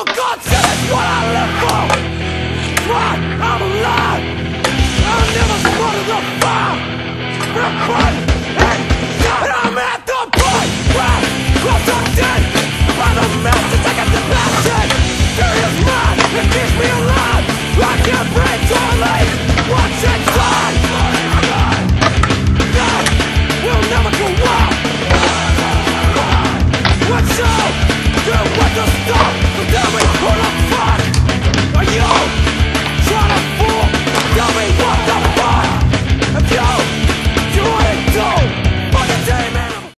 Oh God, so that's what I live for. Why I'm alive. I never spotted the fire. I'm and I'm at the point where I'm. By the I it keeps me alive. I can't will never go. What's? do want to stop, but now we